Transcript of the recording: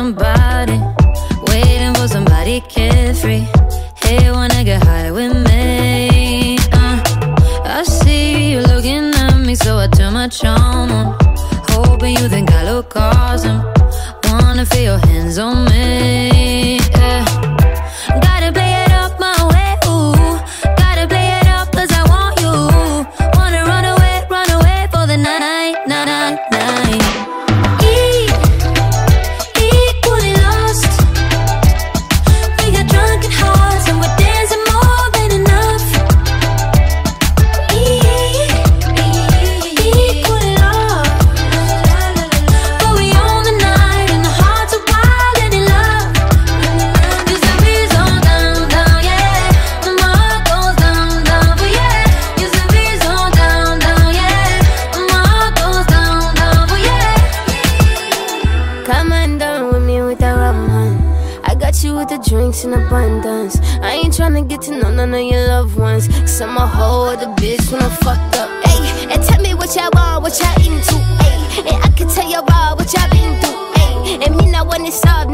somebody, waiting for somebody carefree. Hey, wanna get high with me? you with the drinks in abundance. I ain't tryna get to know none of your loved ones. Cause I'm a whole other bitch when I'm fucked up. Ayy, and tell me what y'all want, what y'all into. Ayy, and I can tell y'all what y'all been through. Ayy, and me not when it's up,